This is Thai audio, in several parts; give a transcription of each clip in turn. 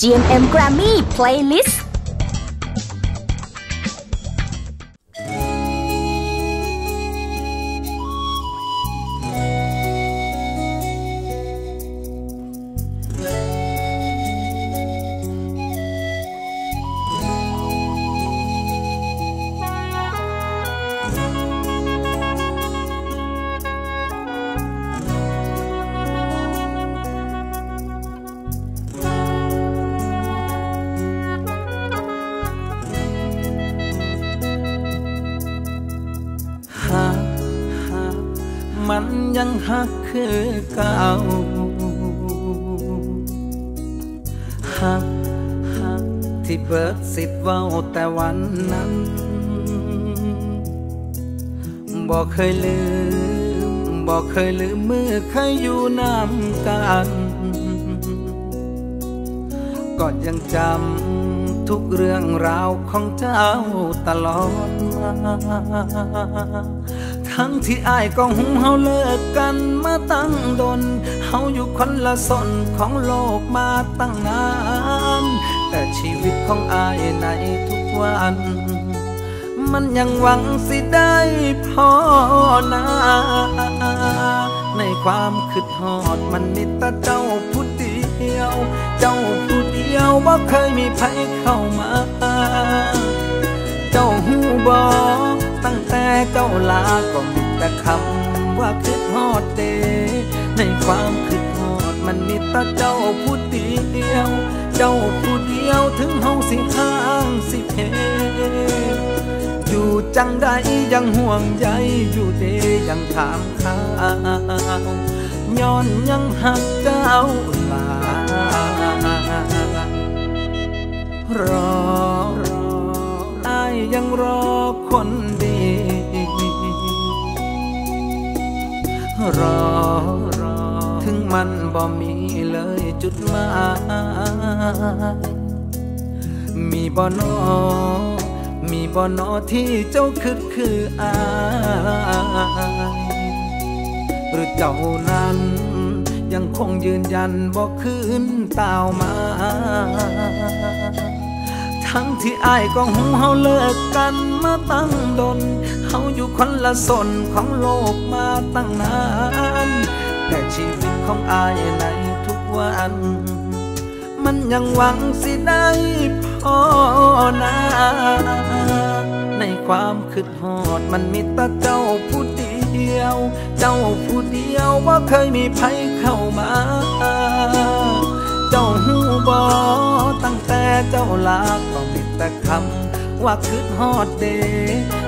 GMM Grammy Playlist สิทธิ์ว้าแต่วันนั้นบอกเคยลืมบอกเคยลืมมือเคยอยู่น้ำกันก็ยังจำทุกเรื่องราวของเจ้าตลอดมาทั้งที่อายก็หุงเฮาเลิกกันมาตั้งดนเฮาอยู่คนละสนของโลกมาตั้งนาน ชีวิตของอายในทุกวัน มันยังหวังสิได้พอนาในความคิดหอดมันมีแต่เจ้าผู้เดียว เจ้าผู้เดียวบ่เคยมีใครเข้ามา เจ้าหูบอกตั้งแต่เจ้าลาก็มีแต่คำว่าคิดฮอดเดในความคิดฮอดมันมีแต่เจ้าผู้เดียว เจ้าผู้เดียวถึงเฮาสิห่างสิเพอยู่จังใดยังห่วงใยอยู่เดยังถามข่าวย้อนยังหักเจ้าลารออายยังรอคนดีรอรอ ถึงมันบ่มีเลย จุดหมายมีบ่อนอมีบ่อนอที่เจ้าคิดคืออายหรือเจ้านั้น ยังคงยืนยันบอกคืนตาวมา ทั้งที่อายก็หูเฮาเลิกกันมาตั้งดนเฮาอยู่คนละสนของโลกมาตั้งนานแต่ชีวิตของอายใน วัน มันยังหวังสิได้พอนาในความคิดหอดมันมีแต่เจ้าผู้เดียว เจ้าผู้เดียวว่าเคยมีภัยเข้ามา เจ้าหูบอตั้งแต่เจ้าลาก็มีแต่คำว่าคิดฮอดเด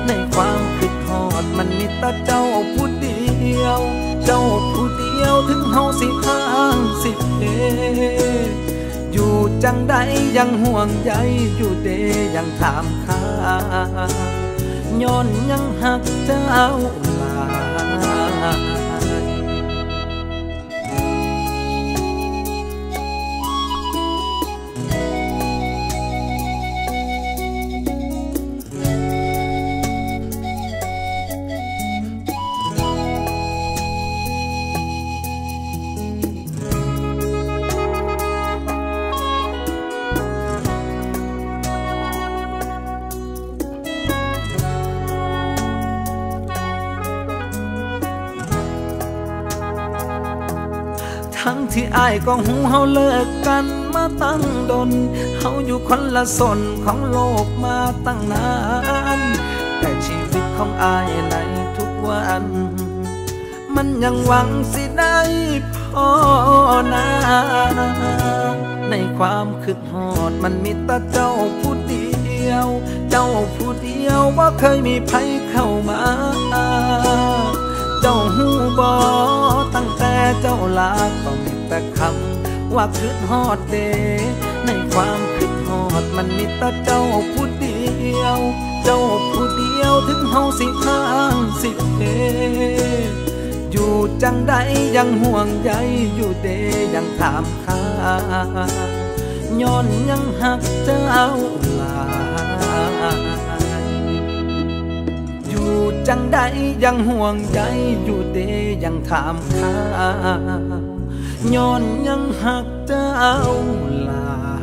ในความคิดฮอดมันมีแต่เจ้าผู้เดียว เจ้าผู้เดียว ยวถึงเฮาสิห่างสิเพอยู่จังใดยังห่วงใยอยู่เดยังถามค่าย้อนยังหักเจ้าลา อายก็หูเฮาเลิกกันมาตั้งดน เฮาอยู่คนละสนของโลกมาตั้งนาน แต่ชีวิตของอายในทุกวัน มันยังหวังสิได้พอนาในความคิดหอดมันมีแต่เจ้าผู้เดียว เจ้าผู้เดียวว่าเคยมีภัยเข้ามาเจ้าหูบอตั้งแต่เจ้าลาก็มี แต่คำว่าคิดฮอดเด ในความคิดฮอดมันมีแต่เจ้าผู้เดียว เจ้าผู้เดียวถึงเฮาสิห่างสิเพอยู่จังใดยังห่วงใยอยู่เดยังถามข้าย้อนยังหักเจ้าหลายอยู่จังใดยังห่วงใยอยู่เดยังถามข้า nhon nhăng hạt tao lại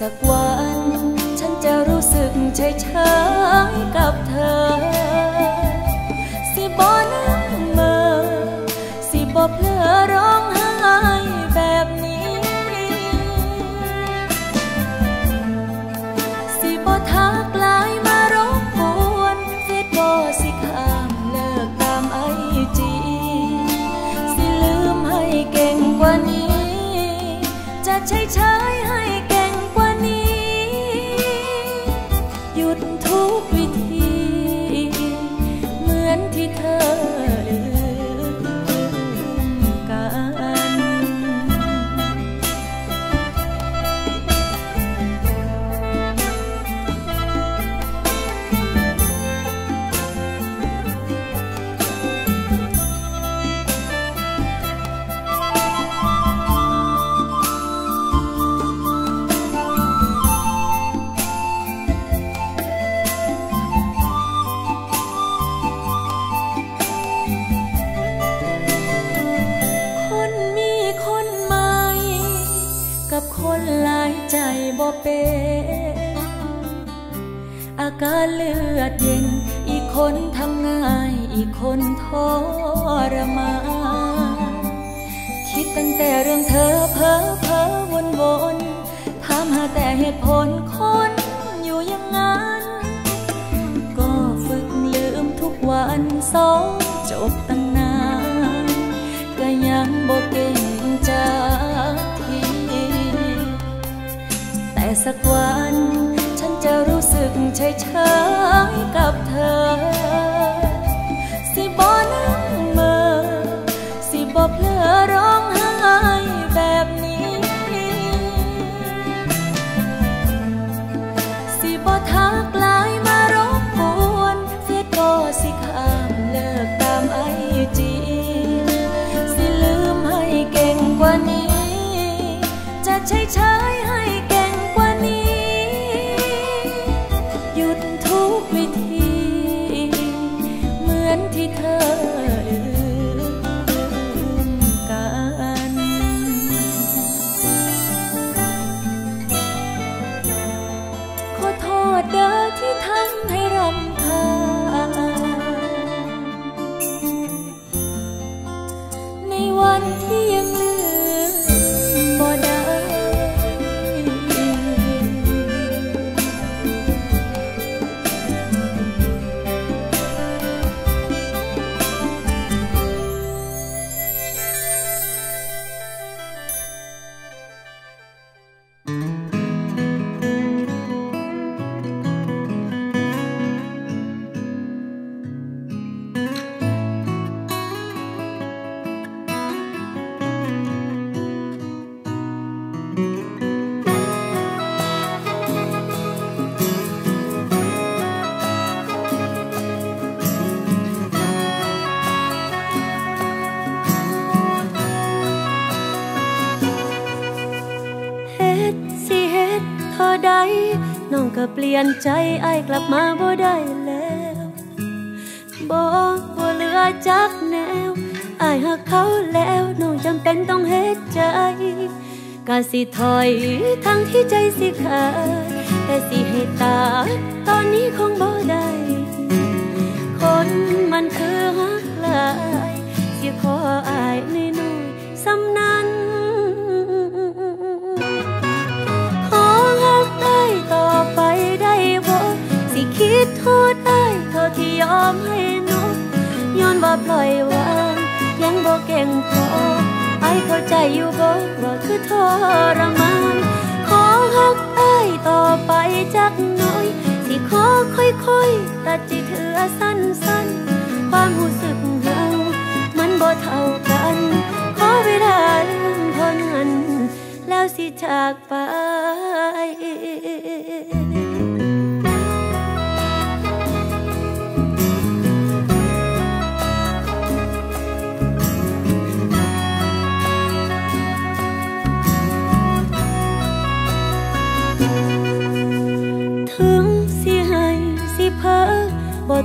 สักวัน ฉันจะรู้สึกเฉยเฉยกับเธอ บ่เป็นอาการเลือดเย็น อีกคนทำงานอีกคนทรมานคิดตั้งแต่เรื่องเธอเพ้อเพ้อวนวนถามหาแต่เหตุผลคนอยู่ยังงั้น ก็ฝึกลืมทุกวันสองจบตั้งนาน ก็ยังบอกเก่งใจ แต่สักวัน ฉันจะรู้สึกเฉยเฉยกับเธอ สิบอนะ ลี่ยนใจไอ้กลับมาบ่ได้แล้วบ่บ่เหลือจักแนวไอ้หักเขาแล้วน้องจำเป็นต้องเฮ็ดใจกะสิถอยทั้งที่ใจสิขาดแต่สิให้ตาตอนนี้คงบ่ได้คนมันคือหักหลายสิขออายใน มให้นกย้อนว่าปล่อยวางยังบ่เก่งพอไอเข้าใจอยู่บ่ว่าคือทรมานขอหักได้ต่อไปจักหน่อย สิขอค่อยๆตัดจิตเถือสั้นๆ ความรู้สึกเฮามันบ่เท่ากัน ขอเวลาลืมเท่านั้นแล้วสิจากไป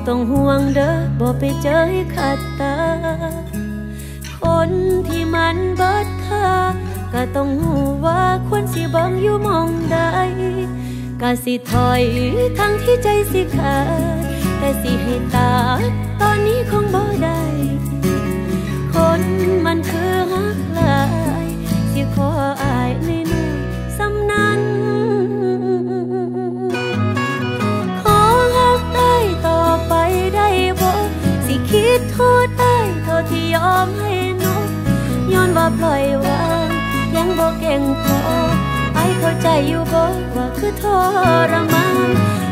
ต้องห่วงเด้อบ่ไปเจอให้ขัดตา คนที่มันเบิดค่าก็ต้องหูว่าควรสิเบังอยู่มองใดก็สิถอยทั้งที่ใจสิขาดแต่สิให้ตาตอนนี้คงบ่ได้คนมันคือหักลาย สิขออายใน บ่เก่งพอไอเข้าใจอยู่บ่ว่าคือทรมาน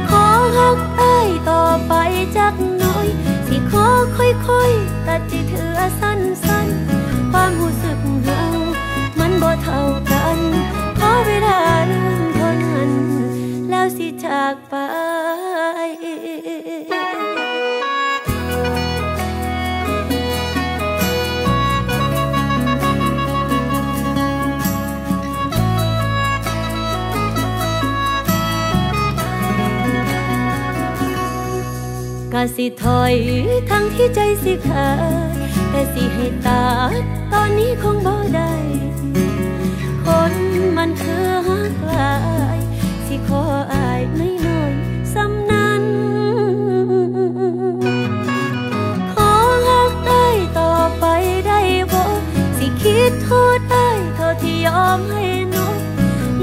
ขอฮักได้ต่อไปจักหน่อย สิขอค่อยๆตัดจิเถือสั้นๆ ความรู้สึกเฮามันบ่เท่า ก็สิถอยทั้งที่ใจสิขาดแต่สิให้ตาตอนนี้คงบ่ได้คนมันคือหักหลาย สิขออายน้อยน้อยสำนั้น ขอหักได้ต่อไปได้บ่สิคิดโทษได้เท่าที่ยอมให้นก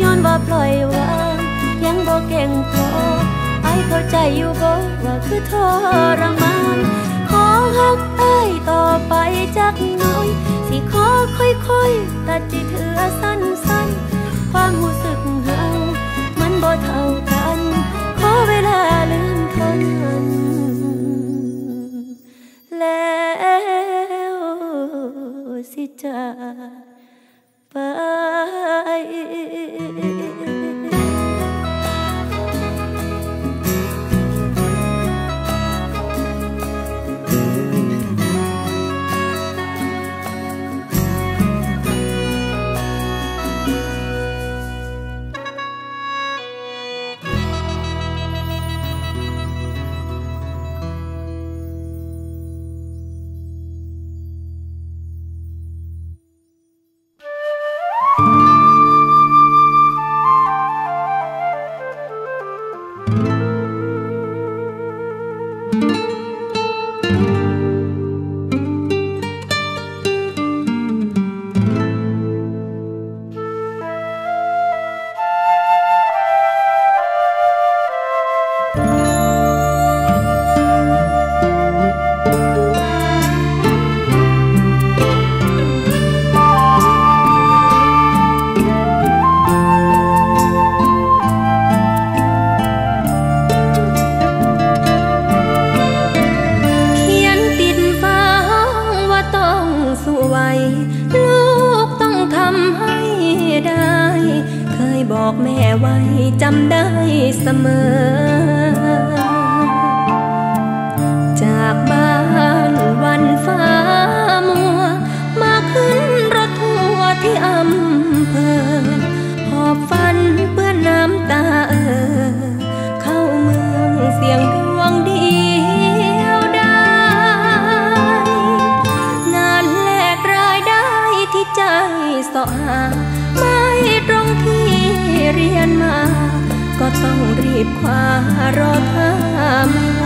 ย้อนว่าปล่อยวางยังบ่เก่งพอ ไอเข้าใจอยู่บ่ว่าคือทรมานขอฮักไอ้ต่อไปจักหน่อย สิขอค่อยๆตัดจิตเถือส บอกแม่ไว้จำได้เสมอ จากบ้านวันฟ้ามัว มาขึ้นรถทัวร์ที่อำเภอ หอบฟันเปื้อนน้ำตา ต้องรีบคว้ารอท่าไม่ไหว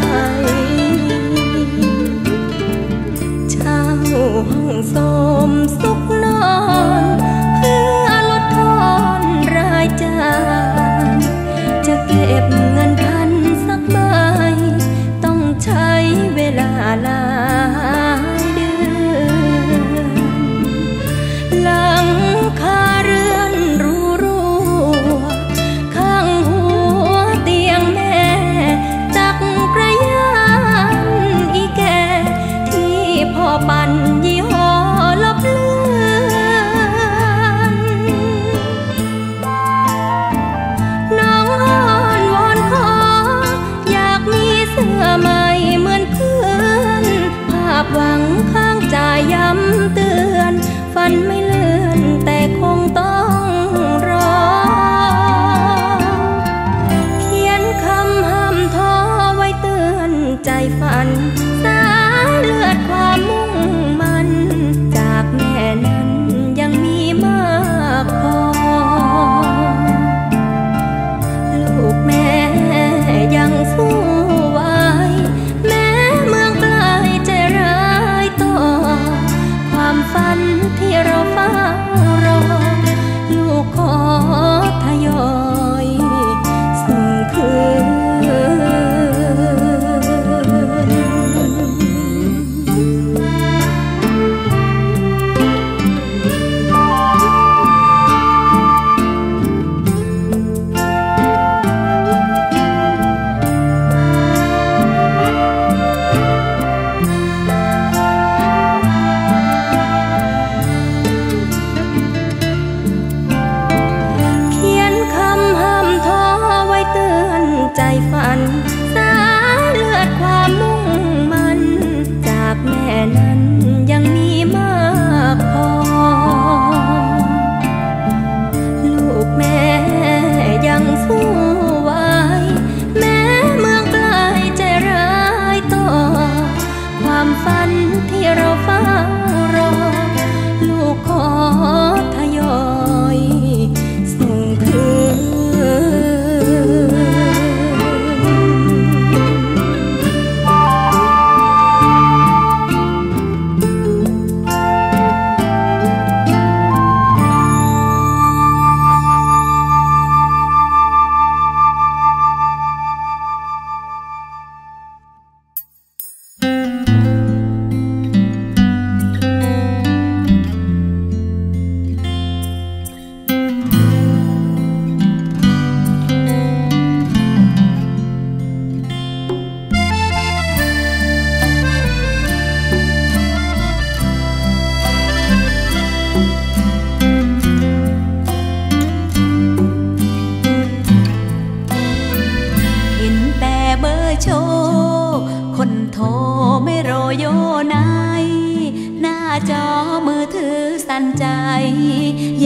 เช่าห้องสมสุขนอนเพื่อลดทอนรายจ่ายจะเก็บเงินพันสักใบต้องใช้เวลาหลา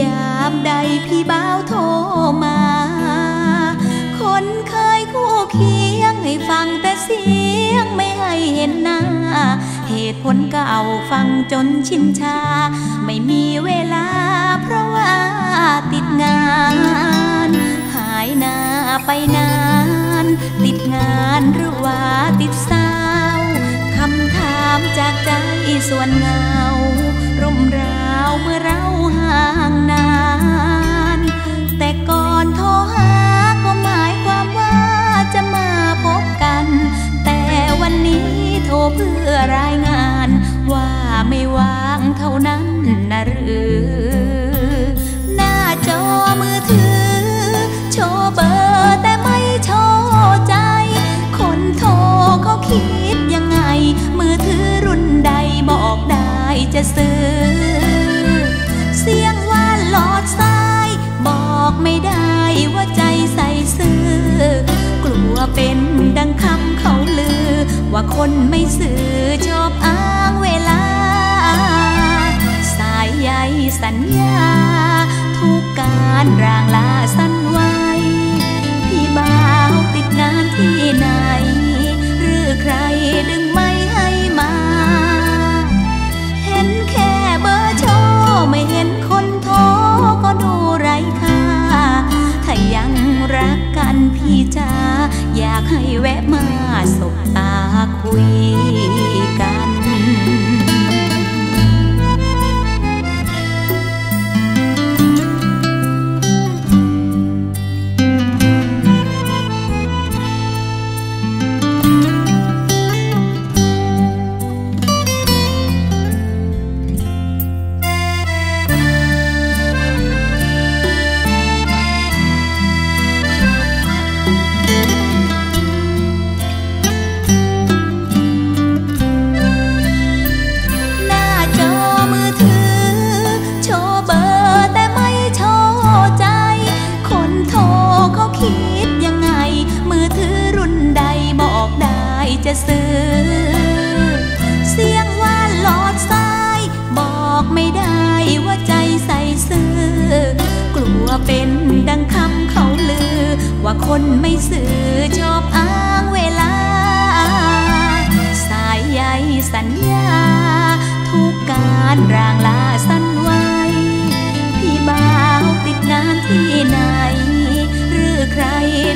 ยามใดพี่บ้าวโทรมา คนเคยคู่เคียงให้ฟังแต่เสียงไม่ให้เห็นหน้า เหตุผลเก่าฟังจนชินชา ไม่มีเวลาเพราะว่าติดงาน หายหน้าไปนาน ติดงานหรือว่าติดสาวคำถามจากใจส่วนเงา ร่มราวเมื่อเราางนาน แต่ก่อนโทรหาก็หมายความว่าจะมาพบกัน แต่วันนี้โทรเพื่อรายงาน ว่าไม่ว่างเท่านั้นนะหรือ หน้าจอมือถือ โชว์เบอร์แต่ไม่โชว์ใจ คนโทรเขาคิดยังไง มือถือรุ่นใดบอกได้จะซื้อ อดซ้ายบอกไม่ได้ว่าใจใส่ซื่อกลัวเป็นดังคำเขาลือ ว่าคนไม่สื่อชอบอ้างเวลา สายใยสัญญา ทุกการร่างลาสั้นไว้ พี่บ่าวติดงานที่ไหนา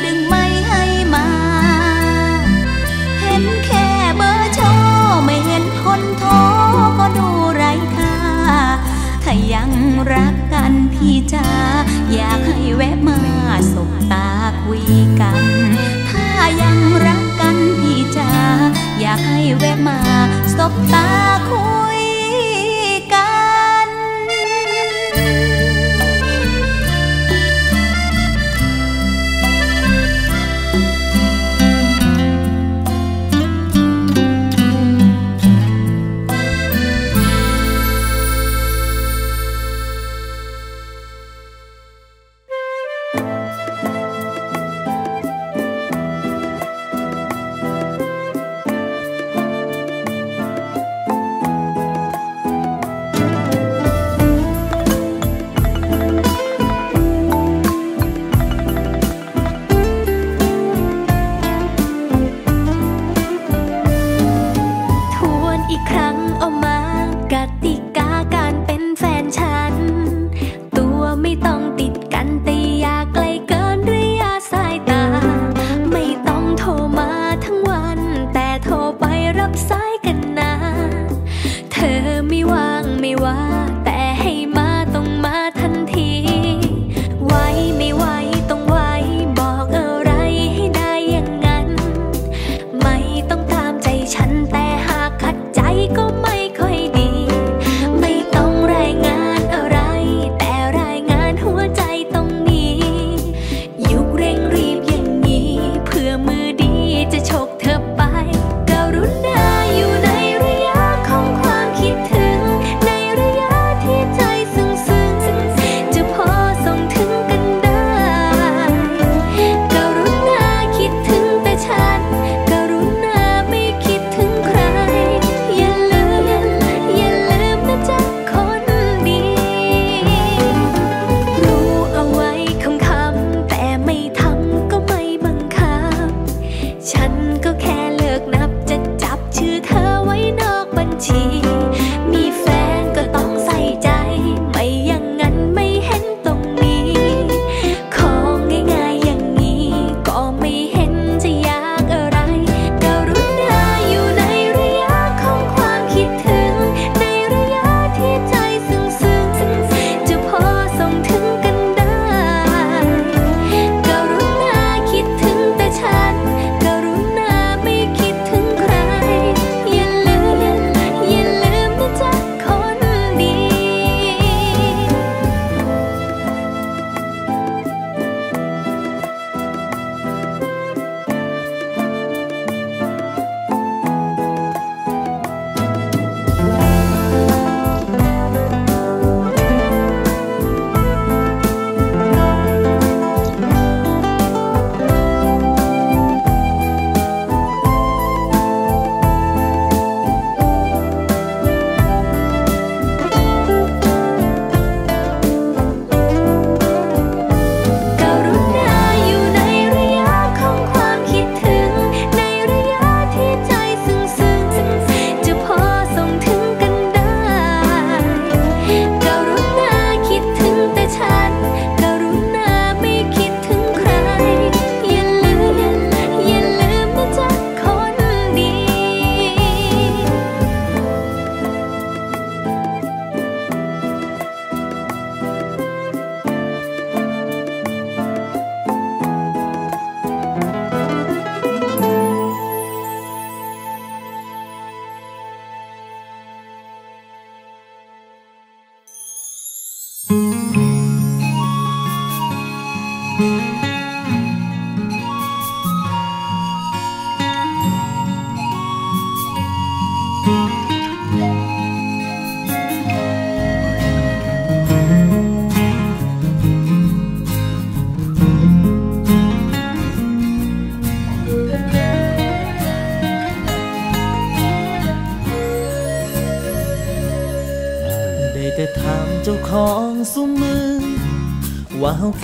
ดึงไม่ให้มา เห็นแค่เบอร์โชไม่เห็นคนโทรก็ดูไรค่า ถ้ายังรักกันพี่จ๋าอยากให้แวะมาสบตาคุยกัน ถ้ายังรักกันพี่จ๋าอยากให้แวะมาสบตา กันนะ เธอไม่ว่างไม่ว่า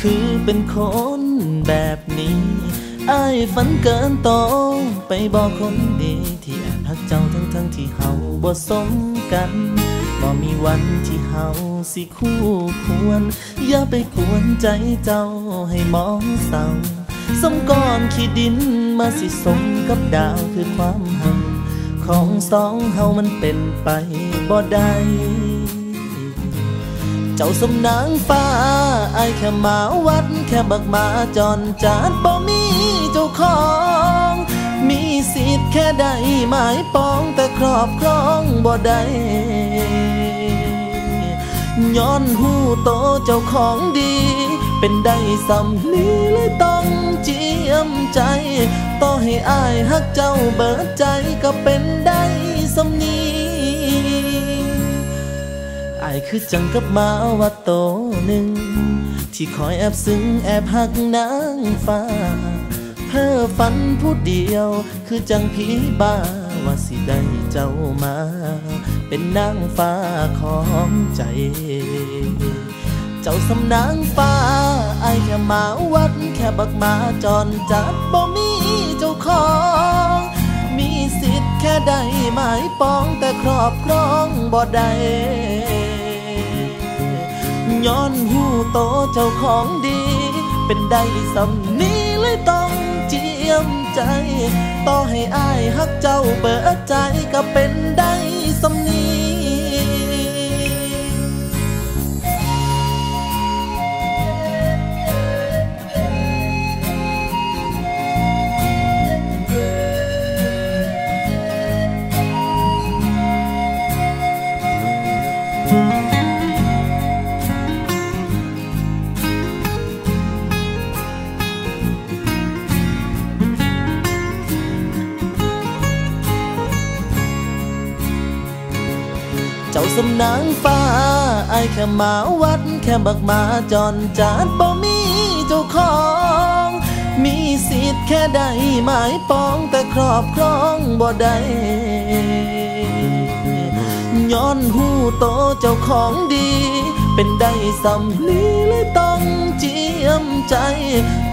คือเป็นคนแบบนี้อายฝันเกินโตไปบอกคนดีที่แอบพักเจ้าทั้งทั้งที่เฮาบ่สมกันบ่มีวันที่เฮาสิคู่ควร อย่าไปกวนใจเจ้าให้มองเศร้าสมก้อนขี้ดินมาสิสมกับดาวคือความหักของสองเฮามันเป็นไปบ่ได้ เจ้าสมนางฟ้าไอแค่มาวัด แค่บักมาจอนจานบ่มีเจ้าของ มีสิทธิ์แค่ได้หมายปองแต่ครอบครองบ่ได้ย้อนหูโตเจ้าของดี เป็นได้สำลีเลยต้องเจียมใจ ต่อให้อายฮักเจ้าเบิดใจก็เป็นได้สำนีายคือจังกับมาว่าโตหนึ่ง ที่คอยแอบซึ้งแอบหักนางฟ้า เพ้อฝันผู้เดียว คือจังผีบ้าว่าสิได้เจ้ามา เป็นนางฟ้าของใจ เจ้าสำนางฟ้าไอแค่มาวัดแค่บักมาจอนจัดบ่มีเจ้าของ แค่ได้หมายปองแต่ครอบครองบ่ได้ย้อนหูโตเจ้าของดี เป็นได้สำนี้เลยต้องเจียมใจ ต่อให้อายฮักเจ้าเบิดใจก็เป็นได้สำนี้ สำนางฟ้าไอแค่มาวัด แค่บักมาจอนจานบ่มีเจ้าของ มีสิทธิ์แค่ได้หมายปองแต่ครอบครองบ่ได้ย้อนหูโตเจ้าของดี เป็นได้สำลีเลยต้องเจียมใจ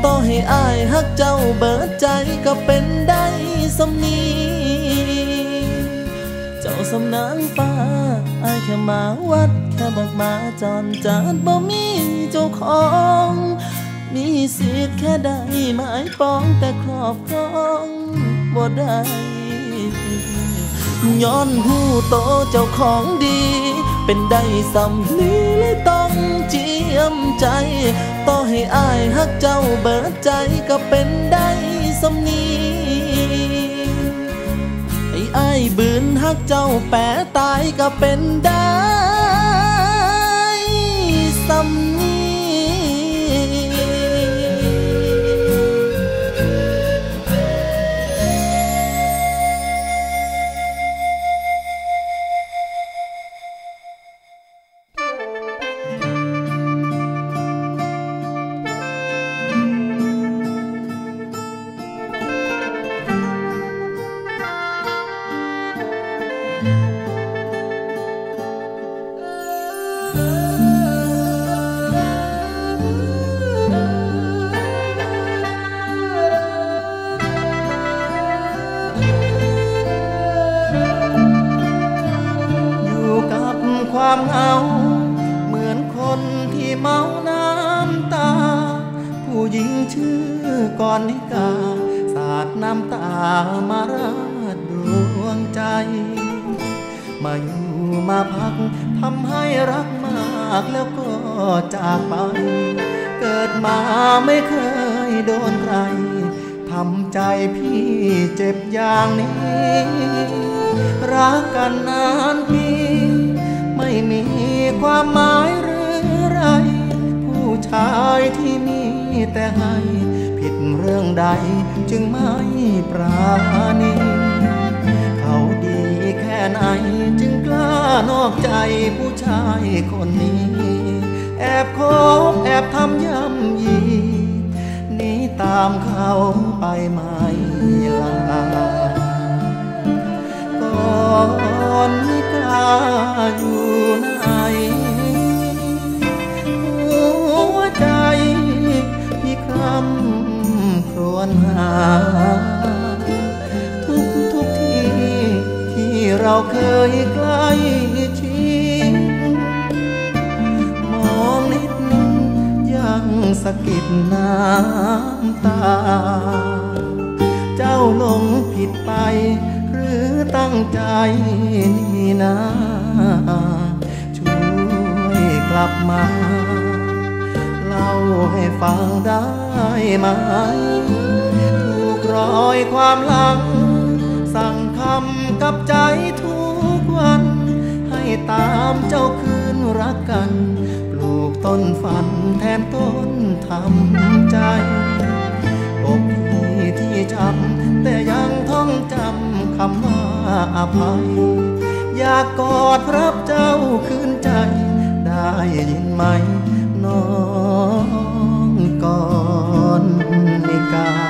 ต่อให้อายฮักเจ้าเบิดใจก็เป็นได้สำนี เจ้าสำนางฟ้าอายแค่มาวัดแค่บอกมาจอนจานบ่มีเจ้าของ มีสิทธิ์แค่ได้หมายปองแต่ครอบครองบ่ได้ย้อนหูโตเจ้าของดี เป็นได้สำลีเลยต้องเจียมใจ ต่อให้อายฮักเจ้าเบิดใจก็เป็นได้สำนี้ บืนฮักเจ้าแปะตายก็เป็นได้ ยใกล้ชิดมองนิดยังสะกิดน้ำตา เจ้าหลงผิดไป หรือตั้งใจนี่นะช่วยกลับมาเล่าให้ฟังได้ไหมถูกรอยความหลัง ตามเจ้าคืนรักกัน ปลูกต้นฝันแทนต้นทำใจอกพี่ที่จำแต่ยังท่องจำคำว่าอภัย อยากกอดรับเจ้าคืนใจ ได้ยินไหมน้องก่อนนิกา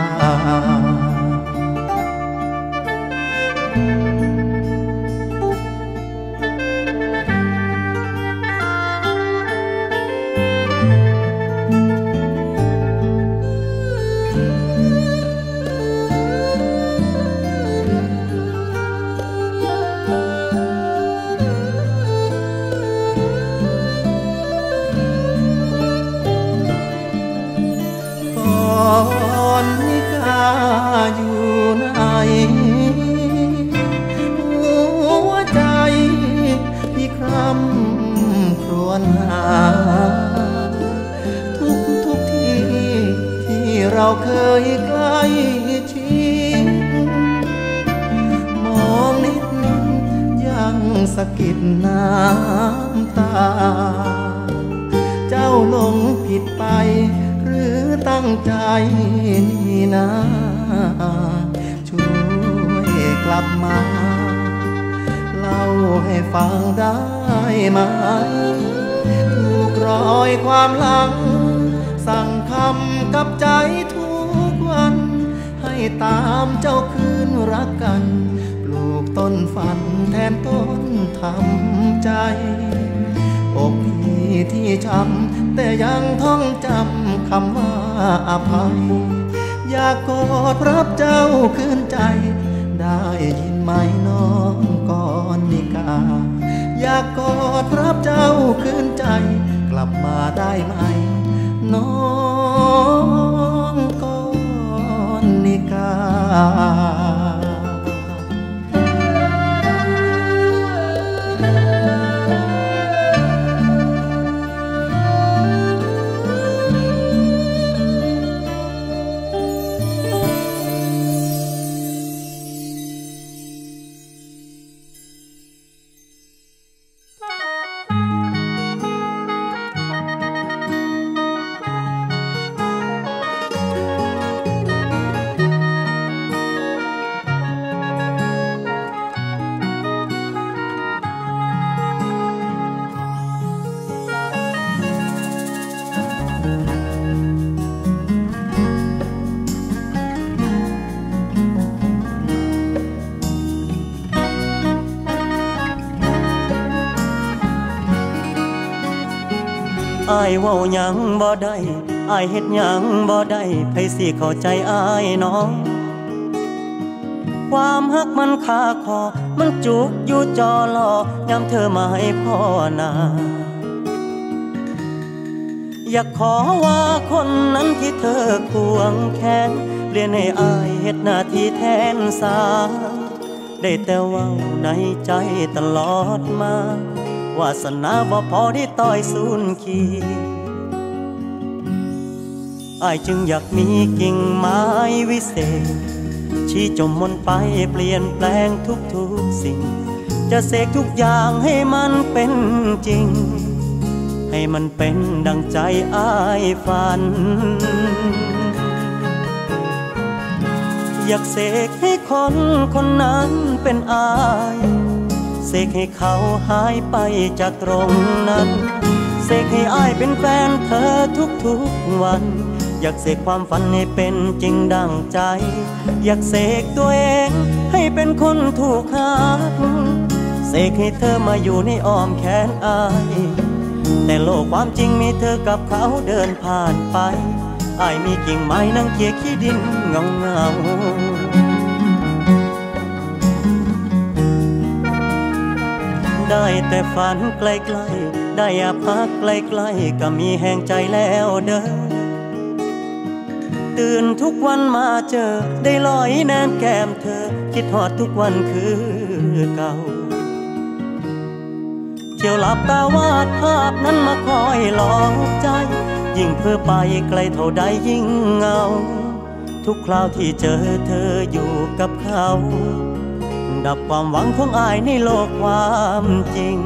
คืนใจ ได้ยินไหมน้องก่อนนิกา อยากกอดรับเจ้าคืนใจ กลับมาได้ไหม น้องก่อนนิกา หยังบ่ได้อายเฮ็ดหยังบ่ได้ไผสิเข้าใจอายน้อง ความฮักมันคาคอ มันจุกอยู่จอลอยามเธอมาให้พ่อนาอยากขอว่าคนนั้นที่เธอควงแขนเปลี่ยนให้อายเฮ็ดหน้าที่แทนสา ได้แต่ว่าในใจตลอดมาวาสนาบ่พอที่ต่อยสูนขี อายจึงอยากมีกิ่งไม้วิเศษ ชี้จมมนไปเปลี่ยนแปลงทุกๆสิ่ง จะเสกทุกอย่างให้มันเป็นจริงใให้มันเป็นดังใจอายฝัน อยากเสกให้คนคนนั้นเป็นอายเสกให้เขาหายไปจากตรงนั้น เสกให้อายเป็นแฟนเธอทุกๆวัน อยากเสกความฝันให้เป็นจริงดังใจ อยากเสกตัวเองให้เป็นคนถูกหักเสกให้เธอมาอยู่ในอ้อมแขนอาย แต่โลกความจริงมีเธอกับเขาเดินผ่านไปอายมีกิ่งไม้นั่งเกียขี้ดินเงาเงาได้แต่ฝันไกลๆ ได้อาพักไกลๆ ก็มีแห่งใจแล้วเด้อ ตื่นทุกวันมาเจอ ได้ลอยแนมแก้มเธอ คิดหอดทุกวันคือเก่าเที่ยวหลับตาวาดภาพนั้นมาคอยหลอกใจ ยิ่งเพื่อไปไกลเท่าใดยิ่งเงา ทุกคราวที่เจอเธออยู่กับเขา ดับความหวังของอายในโลกความจริง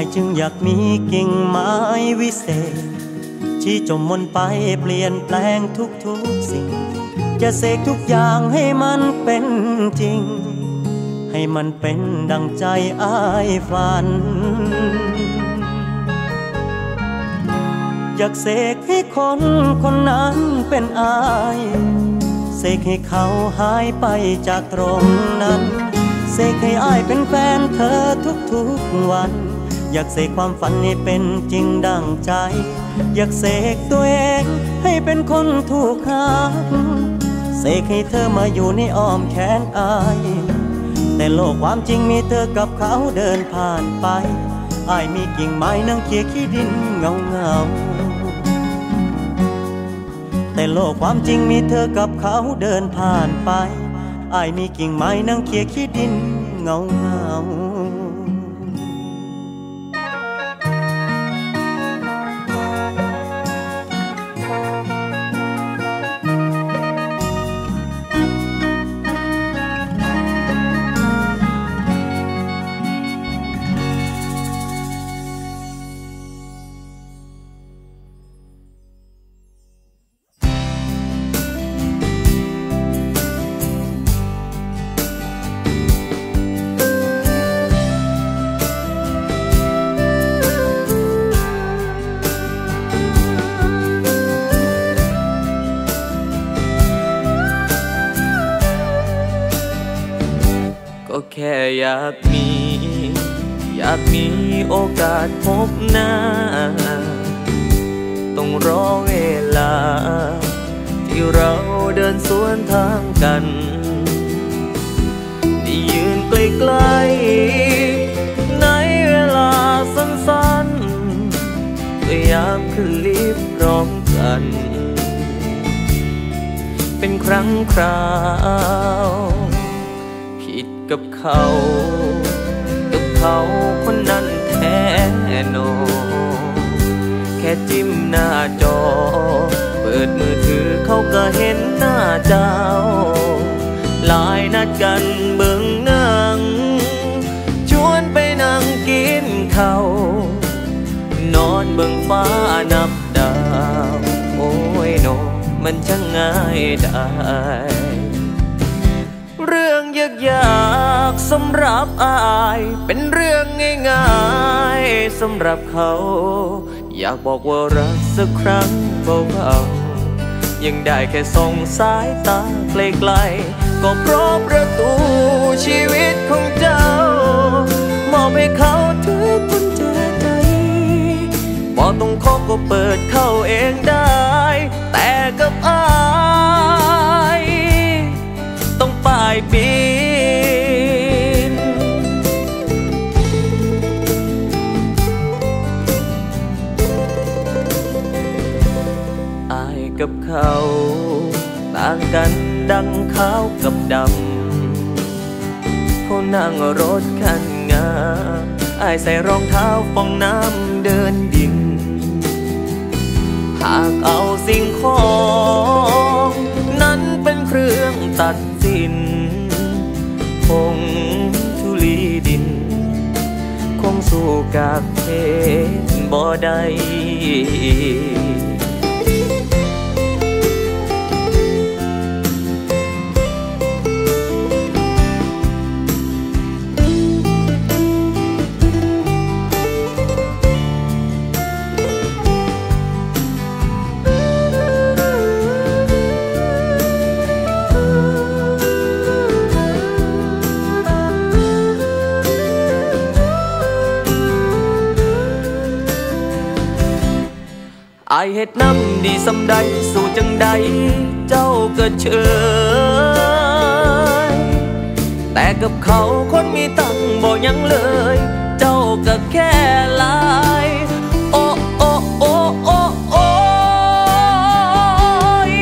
ายจึงอยากมีกิ่งไม้วิเศษ ที่จมมนไปเปลี่ยนแปลงทุกๆสิ่ง จะเสกทุกอย่างให้มันเป็นจริง ให้มันเป็นดังใจอายฝัน อยากเสกให้คนคนนั้นเป็นอายเสกให้เขาหายไปจากตรงนั้น เสกให้อายเป็นแฟนเธอทุกๆวัน อยากเสกความฝันให้เป็นจริงดังใจ อยากเสกตัวเองให้เป็นคนถูกหักเสกให้เธอมาอยู่ในอ้อมแขนอาย แต่โลกความจริงมีเธอกับเขาเดินผ่านไปอายมีกิ่งไม้นั่งเคียขี้ดินเงาเงาแต่โลกความจริงมีเธอกับเขาเดินผ่านไปอายมีกิ่งไม้นั่งเคียขี้ดินเงาเงาากมี อยากมีโอกาสพบหน้า ต้องรอเวลา ที่เราเดินสวนทางกันได้ยืนใกล้ๆในเวลาสั้นๆก็อยากขึ้นลิฟต์พร้อมกัน เป็นครั้งคราว เขากับเขาคนนั้นแท้โนอแค่จิ้มหน้าจอ เปิดมือถือเขาก็เห็นหน้าเจ้า หลายนัดกันเบิ่งหนัง ชวนไปนั่งกินข้าวนอนเบิ่งฟ้านับดาว โอ้ยโน มันช่างง่ายได้ สำหรับอาย เป็นเรื่องง่ายๆสำหรับเขา อยากบอกว่ารักสักครั้งเบาๆยังได้แค่ส่งสายตาไกลๆก็เพราะประตูชีวิตของเจ้ามอบให้เขาถือกุญแจใจบ่ต้องขอก็เปิดเข้าเองได้ แต่กับอาย ต้องป้ายปี กับเขา ต่างกันดังขาวกับดำเขานั่งรถคันงาอายใส่รองเท้าฟองน้ำเดินดินหากเอาสิ่งของ นั้นเป็นเครื่องตัดสินคงทุลีดิน คงสู้กากเพชรบ่ได้ายเฮ็ดน้ำดีสำใดสู่จังใด เจ้าก็เชยแต่กับเขาคนมีตังบ่ยังเลย เจ้าก็แค่ลายโอ้โอ้โอ้โอ้โอ้ย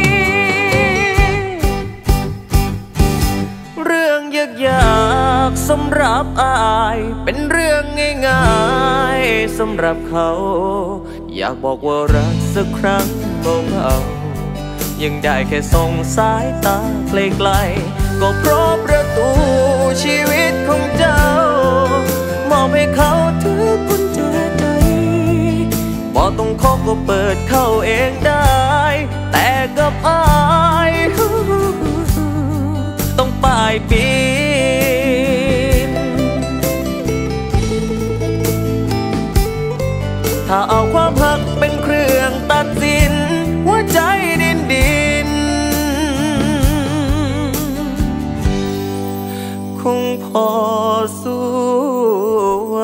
เรื่องยากยากๆสำหรับอาย เป็นเรื่องง่ายๆสำหรับเขา อยากบอกว่ารักสักครั้งเบายังได้แค่ส่งสายตาไกลๆก็เพราะประตูชีวิตของเจ้ามอบให้เขาถือกุญแจใจบอกต้องขอก็เปิดเข้าเองได้ แต่กับอายต้องปลายปี คงพอสู้ไหว